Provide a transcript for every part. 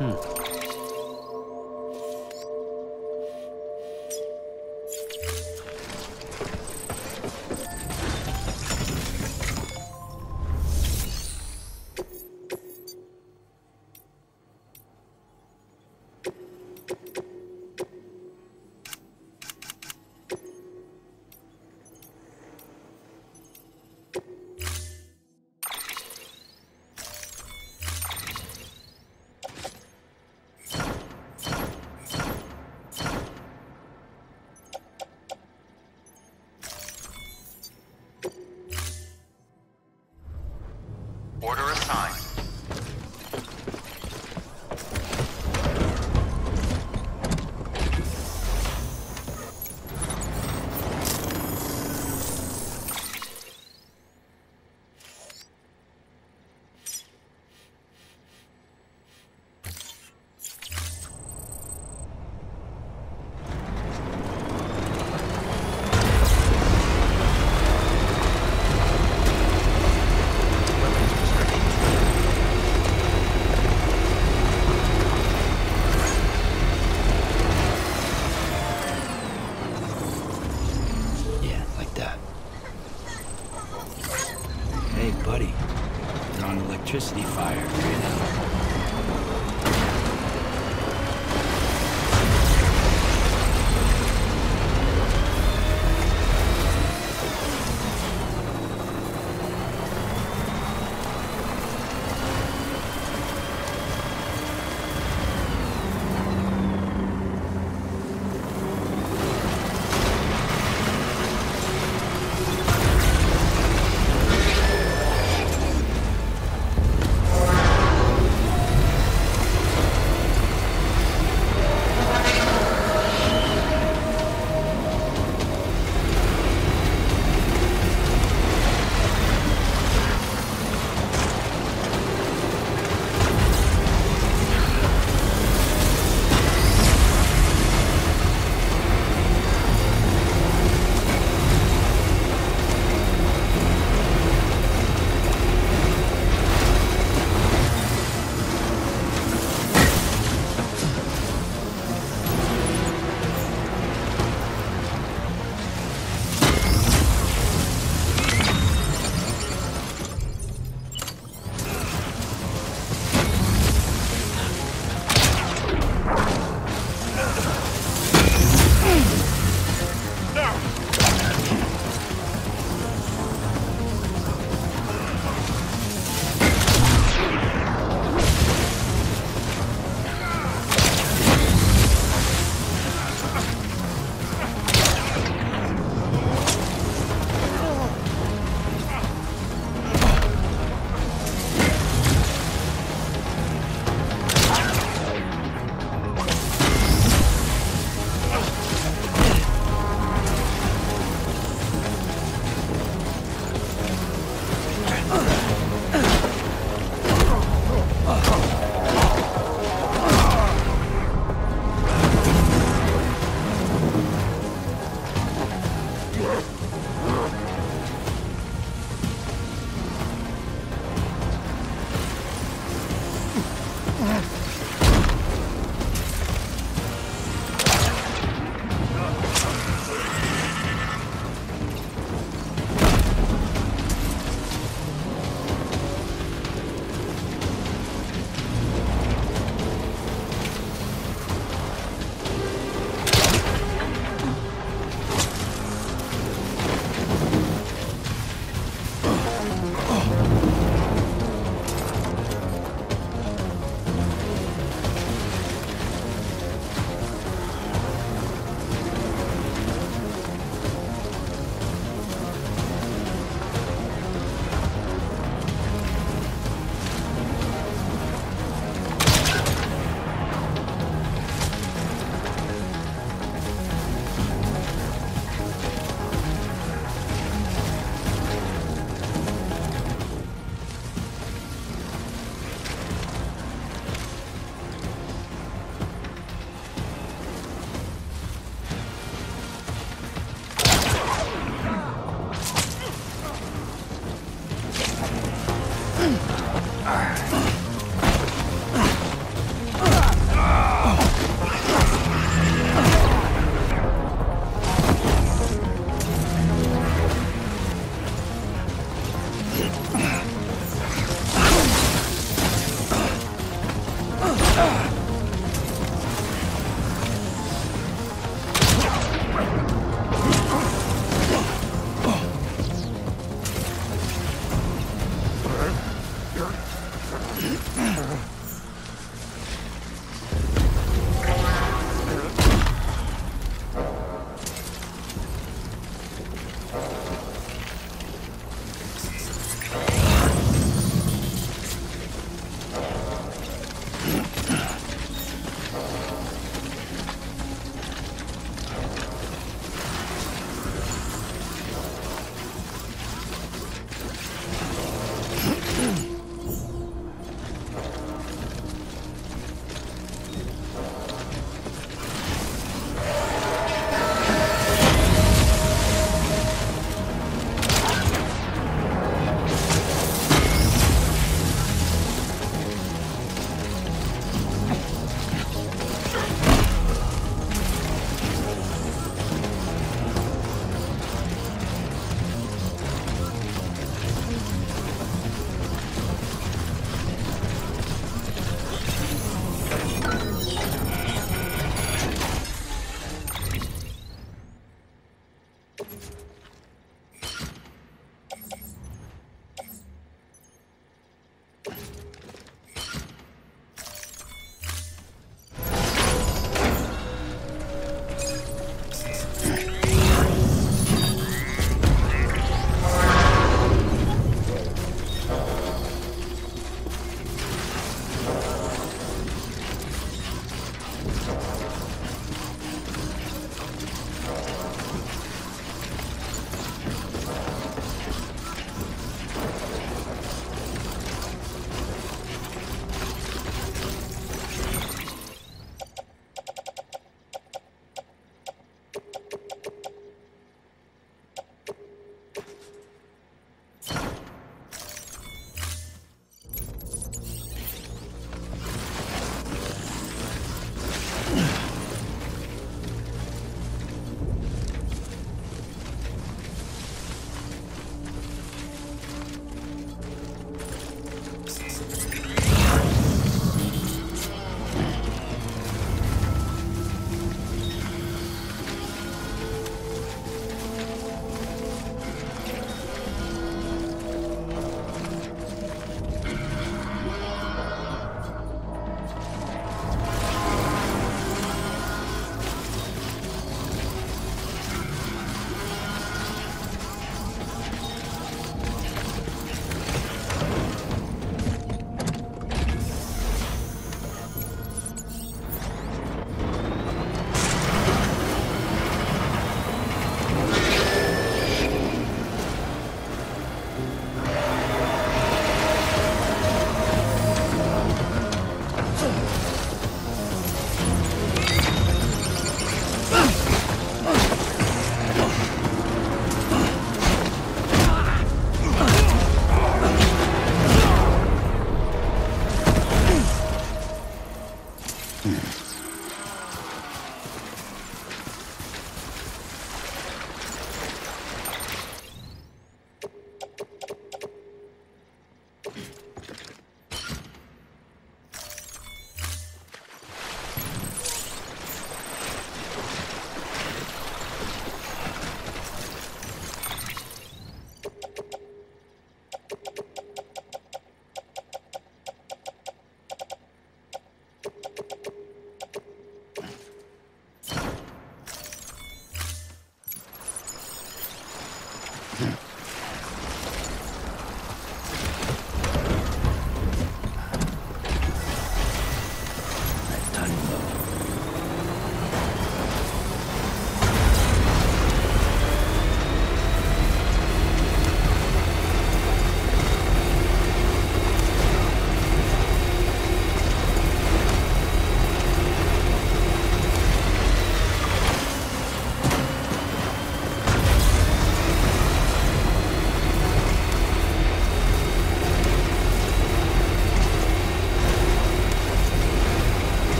Order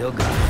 Still got it.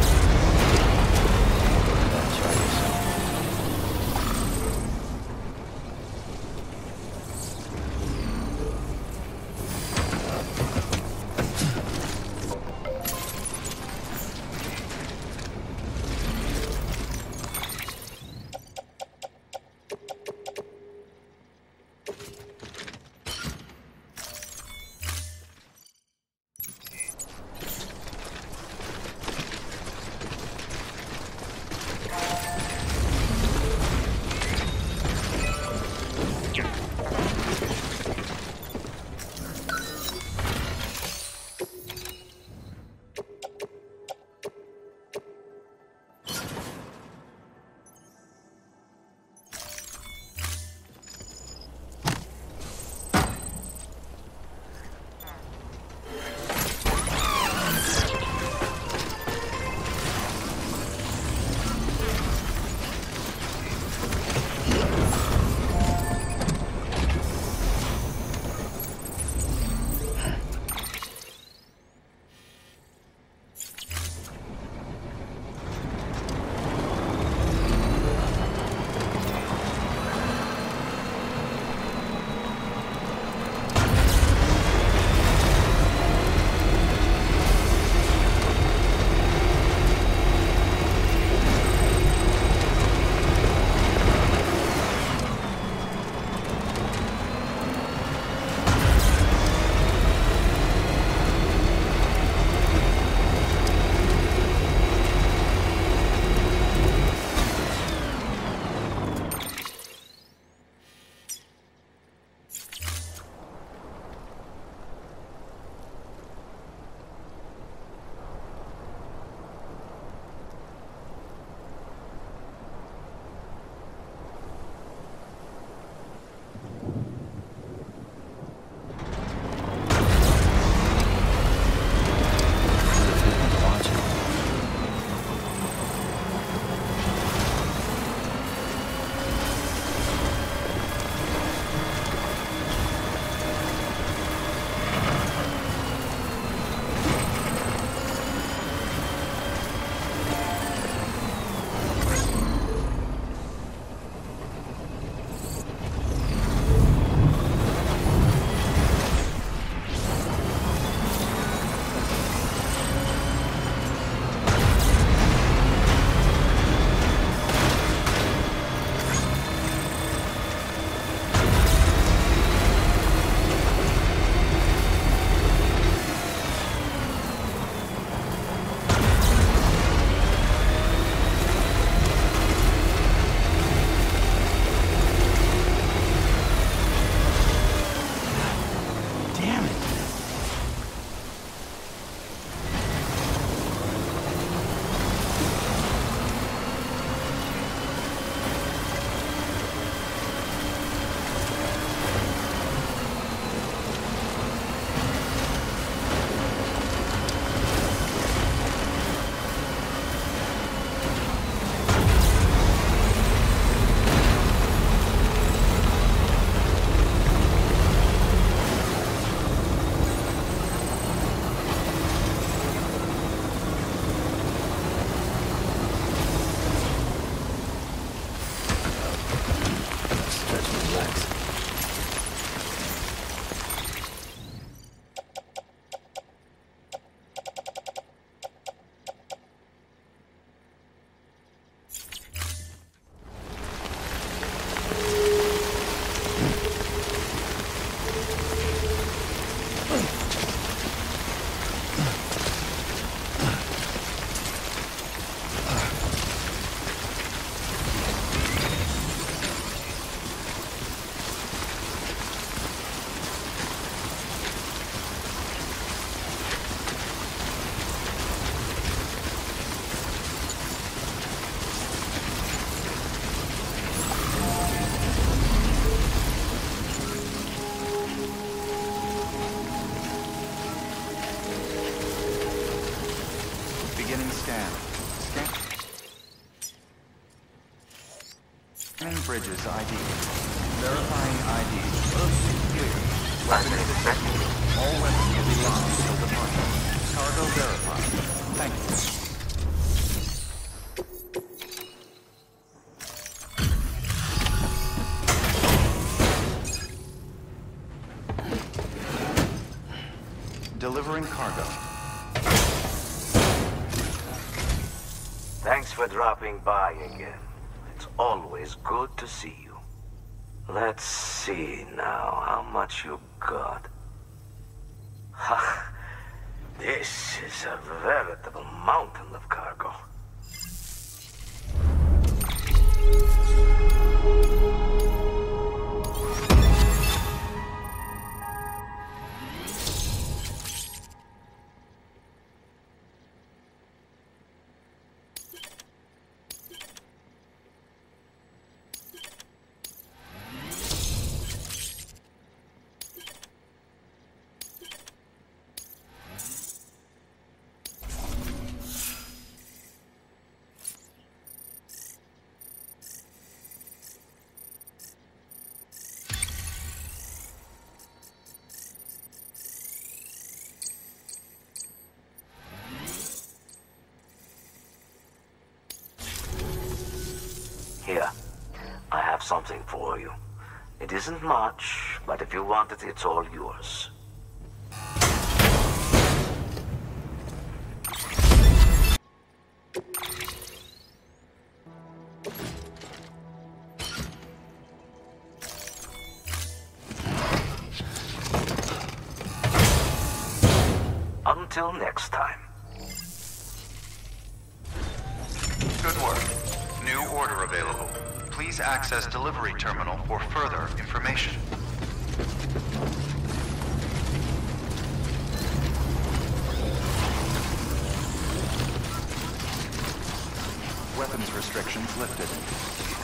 By again. It's always good to see you. Let's see now how much you got. Ha! This is a veritable mountain of cargo. Something for you. It isn't much, but if you want it, it's all yours. Until next time. Good work. New order available. Please access delivery terminal for further information. Restrictions lifted.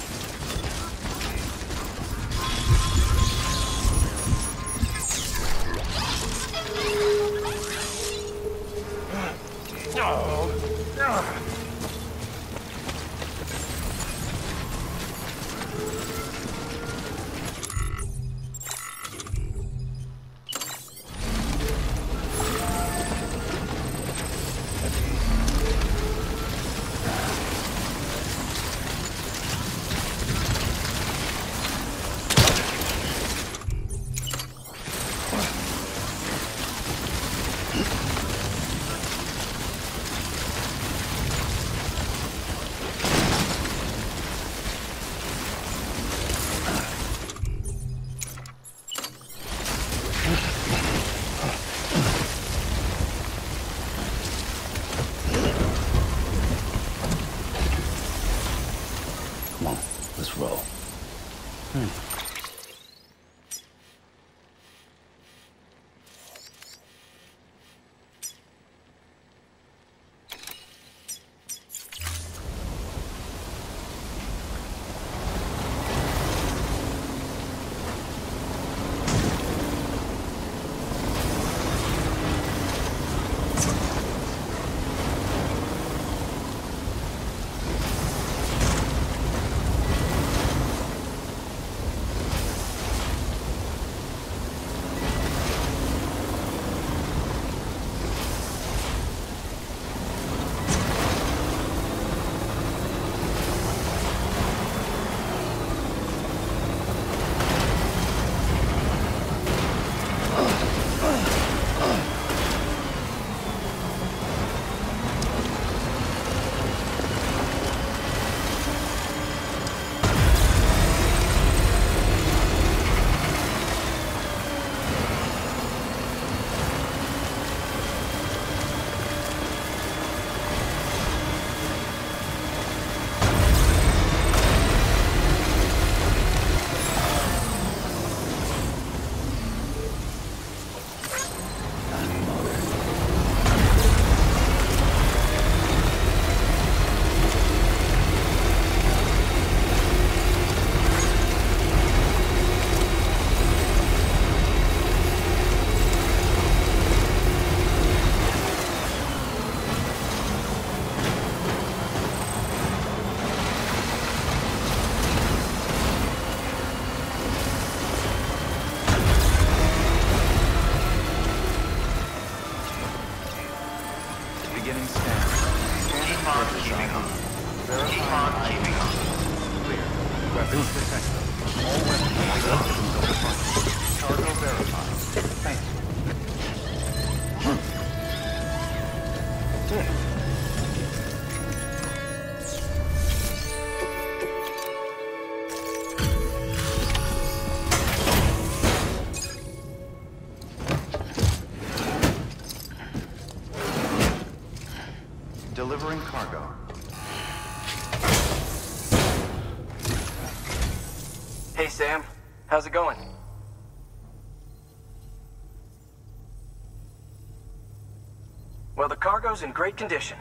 Cargo's in great condition.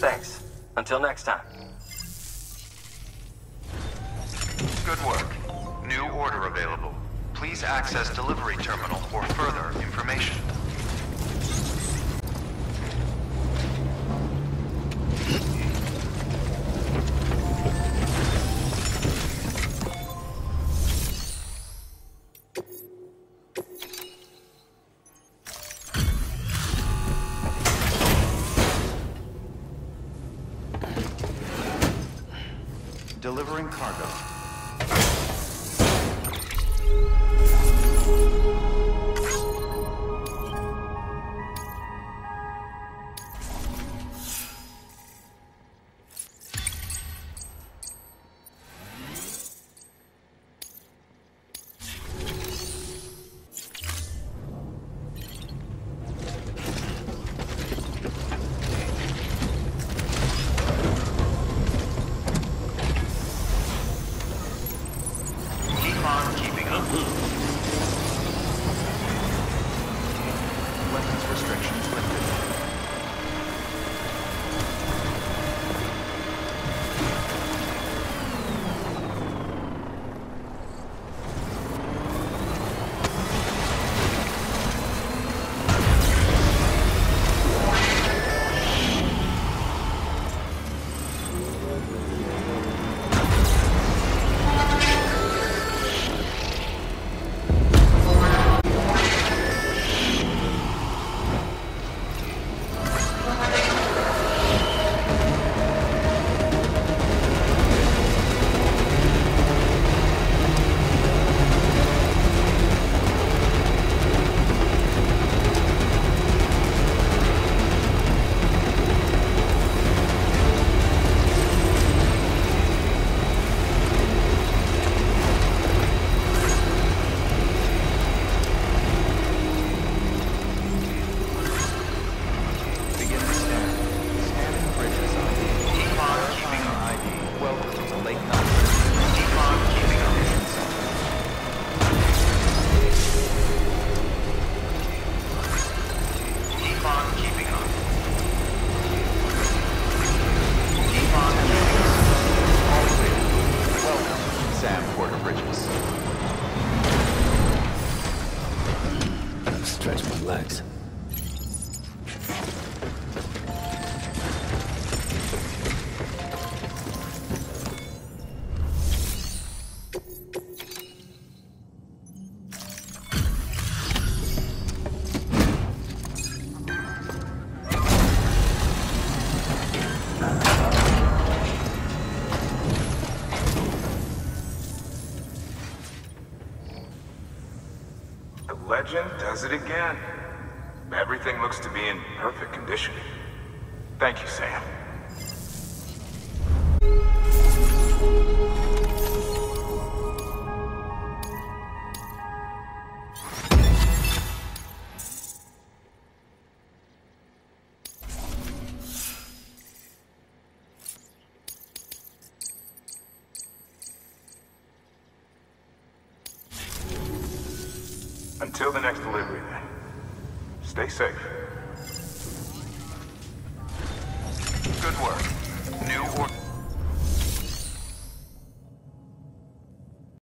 Thanks. Until next time. Good work. New order available. Please access delivery terminal for further information. Legend does it again. Everything looks to be in perfect condition. Thank you, Sam.